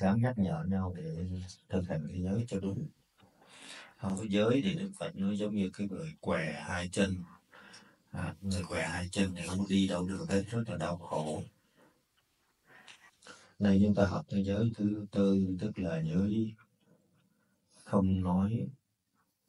sáng nhắc nhở nhau để thực hành cái giới cho đúng. Không có giới thì đức phật nó giống như cái người què hai chân. À, người què hai chân thì không đi đâu được hết rất là đau khổ. Nay chúng ta học cái giới thứ tư tức là giới không nói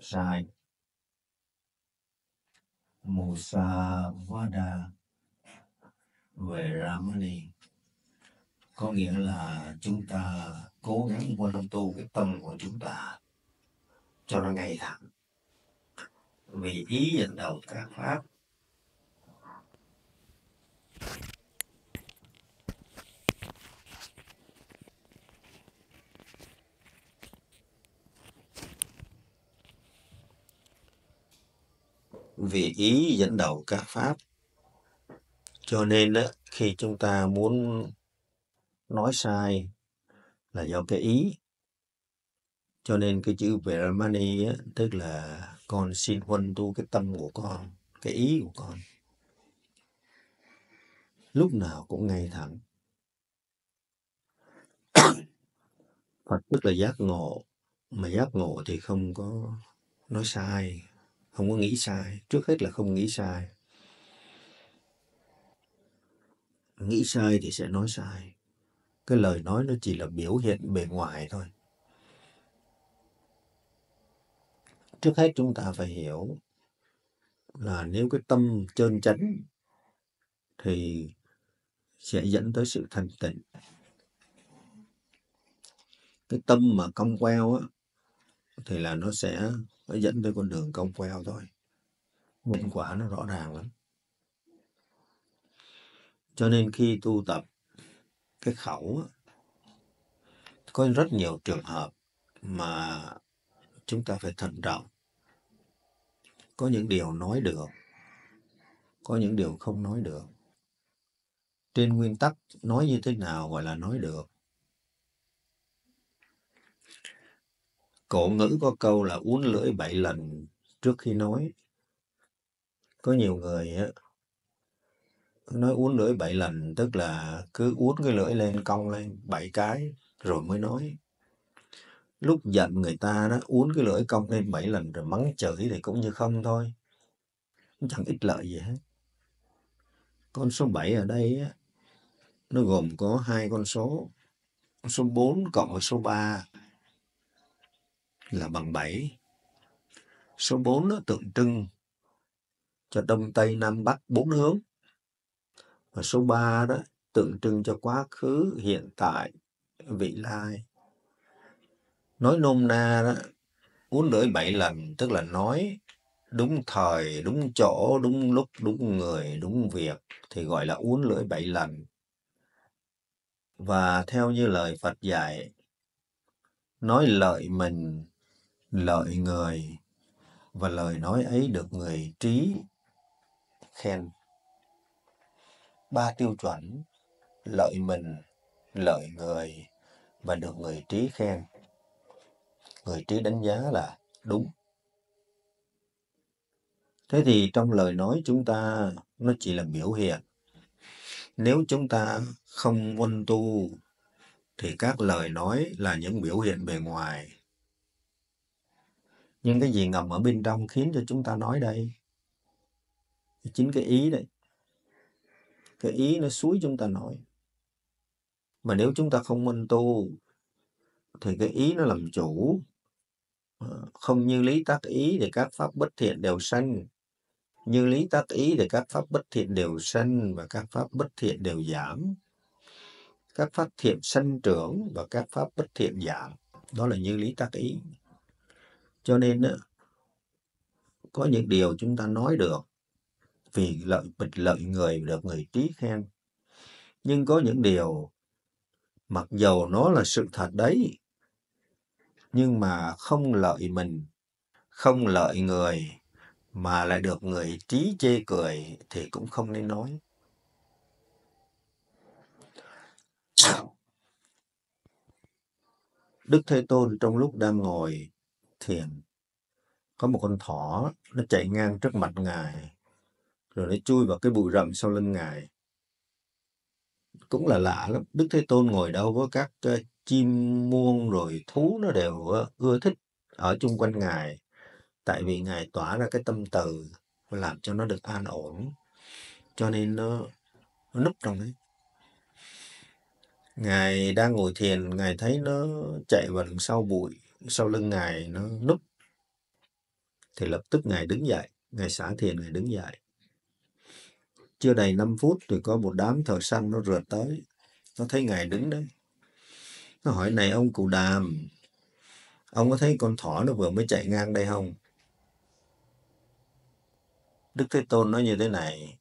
sai. Musa Vada về Ramani có nghĩa là chúng ta cố gắng quan tu cái tâm của chúng ta cho nó ngay thẳng. Vì ý dẫn đầu các pháp. Vì ý dẫn đầu các pháp. Cho nên đó, khi chúng ta muốn nói sai là do cái ý. Cho nên cái chữ Veramani á, tức là con xin huân tu cái tâm của con cái ý của con. Lúc nào cũng ngay thẳng. Phật tức là giác ngộ. Mà giác ngộ thì không có nói sai không có nghĩ sai. Trước hết là không nghĩ sai. Nghĩ sai thì sẽ nói sai cái lời nói nó chỉ là biểu hiện bề ngoài thôi. Trước hết chúng ta phải hiểu là nếu cái tâm trơn chánh thì sẽ dẫn tới sự thanh tịnh. Cái tâm mà cong queo á, thì là nó sẽ, nó dẫn tới con đường cong queo thôi. Nhân quả nó rõ ràng lắm. Cho nên khi tu tập cái khẩu có rất nhiều trường hợp mà chúng ta phải thận trọng. Có những điều nói được, có những điều không nói được. Trên nguyên tắc nói như thế nào gọi là nói được. Cổ ngữ có câu là uốn lưỡi bảy lần trước khi nói. Có nhiều người nói uốn lưỡi bảy lần tức là cứ uốn cái lưỡi lên cong lên bảy cái rồi mới nói. Lúc giận người ta đó uốn cái lưỡi cong lên bảy lần rồi mắng chửi thì cũng như không thôi. Chẳng ích lợi gì hết. Con số 7 ở đây á, nó gồm có hai con số. Số 4 cộng với số 3 là bằng 7 số 4 nó tượng trưng cho đông tây nam bắc bốn hướng và số 3 đó, tượng trưng cho quá khứ, hiện tại, vị lai. Nói nôm na đó uốn lưỡi bảy lần, tức là nói đúng thời, đúng chỗ, đúng lúc, đúng người, đúng việc, thì gọi là uốn lưỡi bảy lần. Và theo như lời Phật dạy, nói lợi mình, lợi người, và lời nói ấy được người trí khen ba tiêu chuẩn, lợi mình, lợi người và được người trí khen. Người trí đánh giá là đúng. Thế thì trong lời nói chúng ta, nó chỉ là biểu hiện. Nếu chúng ta không quân tu, thì các lời nói là những biểu hiện bề ngoài. Nhưng cái gì ngầm ở bên trong khiến cho chúng ta nói đây? Chính cái ý đấy cái ý nó suối chúng ta nổi mà nếu chúng ta không minh tu, thì cái ý nó làm chủ. Ờ, không như lý tác ý thì các pháp bất thiện đều sanh. Như lý tác ý thì các pháp bất thiện đều sanh và các pháp bất thiện đều giảm. Các pháp thiện sanh trưởng và các pháp bất thiện giảm. Đó là như lý tác ý. Cho nên có những điều chúng ta nói được vì lợi bịch lợi người được người trí khen. Nhưng có những điều, mặc dầu nó là sự thật đấy, nhưng mà không lợi mình, không lợi người mà lại được người trí chê cười thì cũng không nên nói. Đức Thế Tôn trong lúc đang ngồi thiền, có một con thỏ nó chạy ngang trước mặt ngài rồi nó chui vào cái bụi rậm sau lưng ngài. Cũng là lạ lắm đức thế tôn ngồi đâu có các uh, chim muông rồi thú nó đều ưa thích ở chung quanh ngài. Tại vì ngài tỏa ra cái tâm từ làm cho nó được an ổn cho nên nó, nó núp trong đấy. Ngài đang ngồi thiền ngài thấy nó chạy vào đằng sau bụi sau lưng ngài nó núp. Thì lập tức ngài đứng dậy ngài xả thiền ngài đứng dậy chưa đầy 5 phút thì có một đám thợ săn nó rượt tới. Nó thấy ngài đứng đấy. Nó hỏi, này ông cụ đàm, ông có thấy con thỏ nó vừa mới chạy ngang đây không? Đức thế tôn nói như thế này,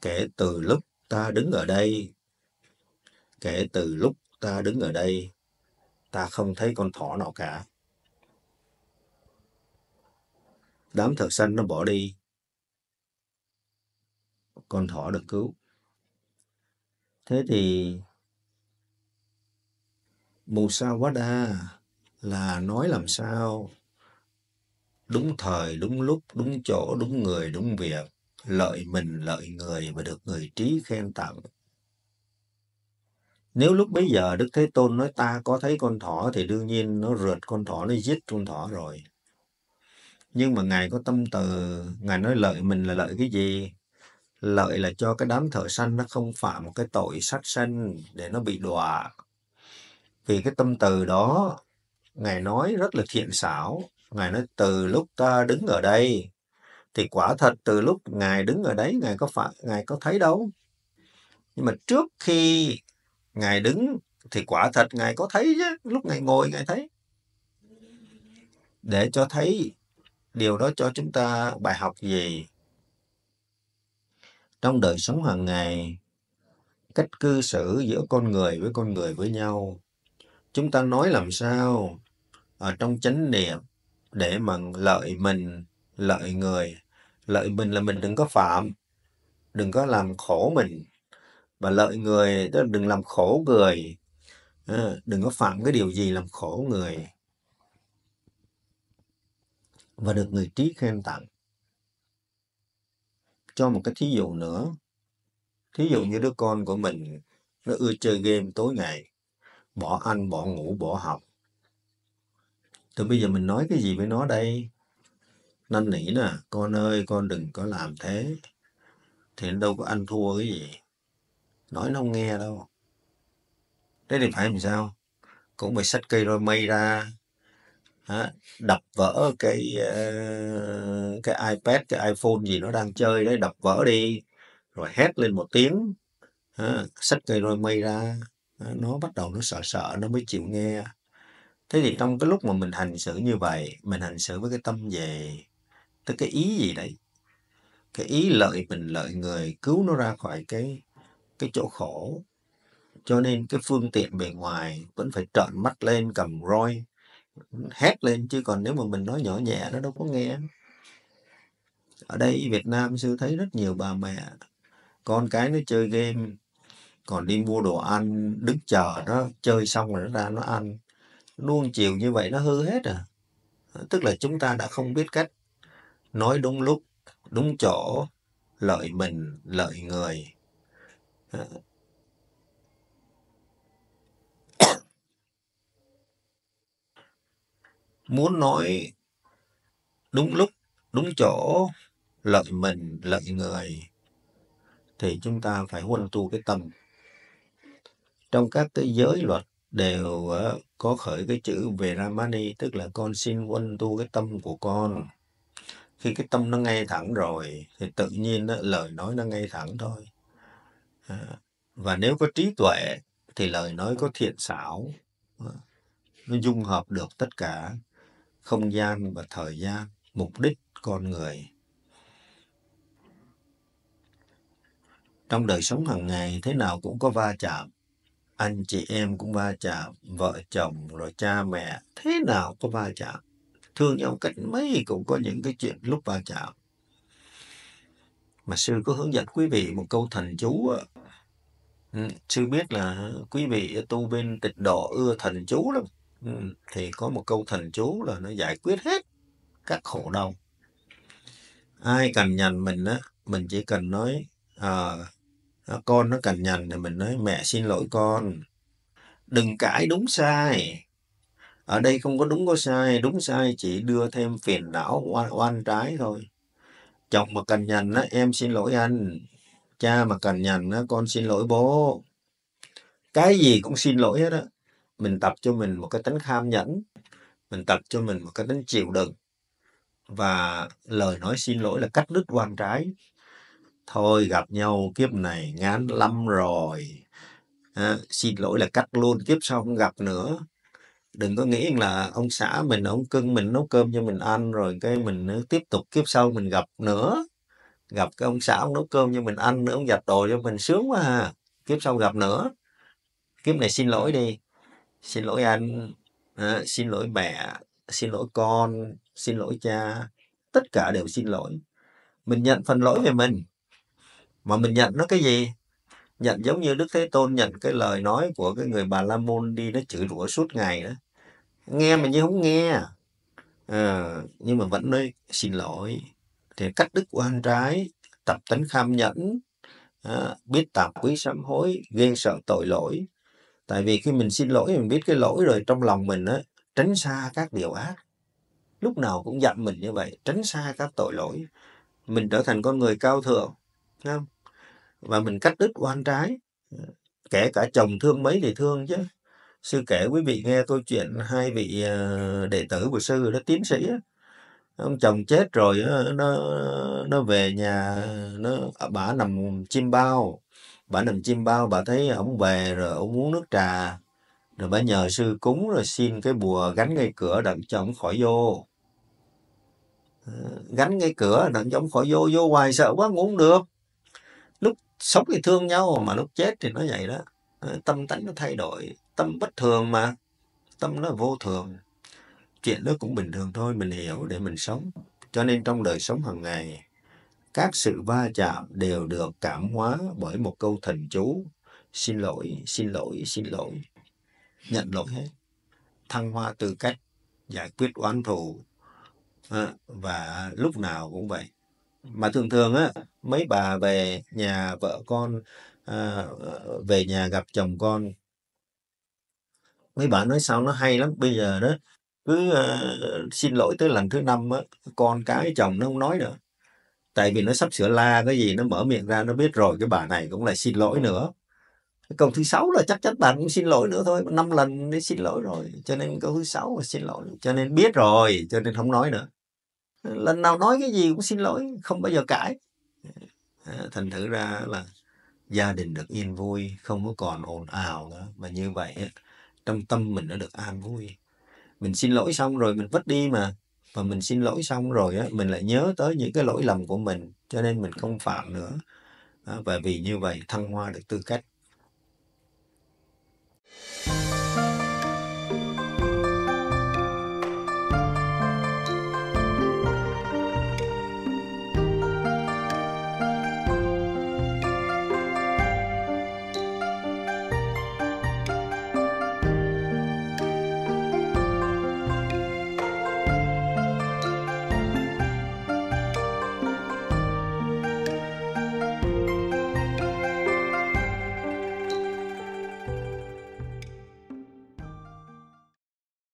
kể từ lúc ta đứng ở đây, kể từ lúc ta đứng ở đây, ta không thấy con thỏ nào cả. Đám thợ săn nó bỏ đi con thỏ được cứu thế thì Musawada là nói làm sao đúng thời, đúng lúc, đúng chỗ, đúng người, đúng việc, lợi mình, lợi người và được người trí khen tặng. Nếu lúc bấy giờ Đức Thế Tôn nói ta có thấy con thỏ thì đương nhiên nó rượt con thỏ, nó giết con thỏ rồi. Nhưng mà Ngài có tâm từ, Ngài nói lợi mình là lợi cái gì? Lợi là cho cái đám thợ sanh nó không phạm một cái tội sát sanh để nó bị đọa. Vì cái tâm từ đó, Ngài nói rất là thiện xảo. Ngài nói từ lúc ta đứng ở đây, thì quả thật từ lúc Ngài đứng ở đấy, Ngài có phải Ngài có thấy đâu. Nhưng mà trước khi Ngài đứng thì quả thật Ngài có thấy chứ, lúc Ngài ngồi Ngài thấy. Để cho thấy điều đó cho chúng ta bài học gì? Trong đời sống hàng ngày, cách cư xử giữa con người với con người với nhau, chúng ta nói làm sao ở trong chánh niệm để mà lợi mình, lợi người. Lợi mình là mình đừng có phạm, đừng có làm khổ mình. Và lợi người tức là đừng làm khổ người, ờ, đừng có phạm cái điều gì làm khổ người. Và được người trí khen tặng. Cho một cái thí dụ nữa. Thí dụ như đứa con của mình nó ưa chơi game tối ngày, bỏ ăn, bỏ ngủ, bỏ học. Thì bây giờ mình nói cái gì với nó đây? Năn nỉ nè, con ơi, con đừng có làm thế. Thì nó đâu có ăn thua cái gì. Nói nó không nghe đâu. Thế thì phải làm sao? Cũng phải xách cây roi mây ra, đập vỡ cái ờ, cái iPad, cái iPhone gì nó đang chơi đấy, đập vỡ đi, rồi hét lên một tiếng, xách cây roi mây ra, nó bắt đầu nó sợ sợ, nó mới chịu nghe. Thế thì trong cái lúc mà mình hành xử như vậy, mình hành xử với cái tâm về, tới cái ý gì đấy, cái ý lợi mình, lợi người, cứu nó ra khỏi cái cái chỗ khổ. Cho nên cái phương tiện bề ngoài vẫn phải trợn mắt lên cầm roi, hét lên chứ còn nếu mà mình nói nhỏ nhẹ nó đâu có nghe. Ở đây Việt Nam sư thấy rất nhiều bà mẹ, con cái nó chơi game, còn đi mua đồ ăn, đứng chờ nó chơi xong rồi nó ra nó ăn. Nuông chiều như vậy nó hư hết à. Tức là chúng ta đã không biết cách nói đúng lúc đúng chỗ lợi mình lợi người. Muốn nói đúng lúc đúng chỗ lợi mình lợi người thì chúng ta phải huân tu cái tâm. Trong các cái giới luật đều ờ, có khởi cái chữ về Ramani tức là con xin huân tu cái tâm của con. Khi cái tâm nó ngay thẳng rồi thì tự nhiên đó, lời nói nó ngay thẳng thôi. À, và nếu có trí tuệ thì lời nói có thiện xảo. Ờ, nó dung hợp được tất cả không gian và thời gian mục đích con người trong đời sống hàng ngày thế nào cũng có va chạm anh chị em cũng va chạm, vợ chồng rồi cha mẹ, thế nào có va chạm. Thương nhau cách mấy cũng có những cái chuyện lúc va chạm. Mà sư có hướng dẫn quý vị một câu thần chú ừ, sư biết là quý vị tu bên tịch độ ưa thần chú lắm. Ừ, thì có một câu thần chú là nó giải quyết hết các khổ đau. Ai cần nhằn mình á, mình chỉ cần nói à, con nó cần nhằn thì mình nói mẹ xin lỗi con. Đừng cãi đúng sai. Ở đây không có đúng có sai đúng sai chỉ đưa thêm phiền não oan, oan trái thôi. Chồng mà cần nhằn á em xin lỗi anh. Cha mà cần nhằn á con xin lỗi bố. Cái gì cũng xin lỗi hết á mình tập cho mình một cái tính kham nhẫn mình tập cho mình một cái tính chịu đựng. Và lời nói xin lỗi là cắt đứt quan trái. Thôi gặp nhau kiếp này ngán lắm rồi. À, xin lỗi là cắt luôn kiếp sau không gặp nữa. Đừng có nghĩ là ông xã mình ông cưng mình nấu cơm cho mình ăn rồi cái mình ờ, tiếp tục kiếp sau mình gặp nữa. Gặp cái ông xã ông nấu cơm cho mình ăn nữa ông giặt đồ cho mình sướng quá ha. Kiếp sau gặp nữa. Kiếp này xin lỗi đi xin lỗi anh. À, xin lỗi mẹ xin lỗi con xin lỗi cha. Tất cả đều xin lỗi. Mình nhận phần lỗi về mình. Mà mình nhận nó cái gì? Nhận giống như đức thế tôn nhận cái lời nói của cái người bà la môn đi nó chửi rủa suốt ngày đó. Nghe mà như không nghe. À, nhưng mà vẫn nói xin lỗi. Thì cắt đứt oan trái tập tánh kham nhẫn à, biết tạp quý sám hối ghen sợ tội lỗi tại vì khi mình xin lỗi, mình biết cái lỗi rồi trong lòng mình á, tránh xa các điều ác. Lúc nào cũng dặn mình như vậy, tránh xa các tội lỗi. Mình trở thành con người cao thượng không? và mình cắt đứt oan trái. Kể cả chồng thương mấy thì thương chứ. Sư kể quý vị nghe câu chuyện hai vị ờ, đệ tử của sư, đó, tiến sĩ đó. ông chồng chết rồi nó nó về nhà, nó bà nằm chim bao bà nằm chim bao, bà thấy ông về rồi ông uống nước trà. Rồi bà nhờ sư cúng rồi xin cái bùa gắn ngay cửa đặng cho ông khỏi vô. Ờ, gánh gắn ngay cửa đặng cho ông khỏi vô vô hoài sợ quá ngủ không được. Lúc sống thì thương nhau mà lúc chết thì nó vậy đó. Ờ, tâm tánh nó thay đổi, tâm bất thường mà, tâm nó vô thường. Chuyện đó cũng bình thường thôi, mình hiểu để mình sống. Cho nên trong đời sống hàng ngày các sự va chạm đều được cảm hóa bởi một câu thần chú. Xin lỗi xin lỗi xin lỗi. Nhận lỗi hết. Thăng hoa tư cách giải quyết oán thù. Ờ, và lúc nào cũng vậy. Mà thường thường á mấy bà về nhà vợ con à, về nhà gặp chồng con. Mấy bà nói sao nó hay lắm bây giờ đó cứ uh, xin lỗi tới lần thứ năm á con cái chồng nó không nói nữa tại vì nó sắp sửa la cái gì nó mở miệng ra nó biết rồi, cái bà này cũng lại xin lỗi nữa. Câu thứ sáu là chắc chắn bạn cũng xin lỗi nữa thôi, năm lần đi xin lỗi rồi, cho nên câu thứ sáu là xin lỗi, cho nên biết rồi, cho nên không nói nữa. Lần nào nói cái gì cũng xin lỗi, không bao giờ cãi. À, thành thử ra là gia đình được yên vui, không có còn ồn ào nữa, mà như vậy trong tâm mình nó được an vui. Mình xin lỗi xong rồi mình vứt đi mà và mình xin lỗi xong rồi á, mình lại nhớ tới những cái lỗi lầm của mình, cho nên mình không phạm nữa. Và vì như vậy thăng hoa được tư cách.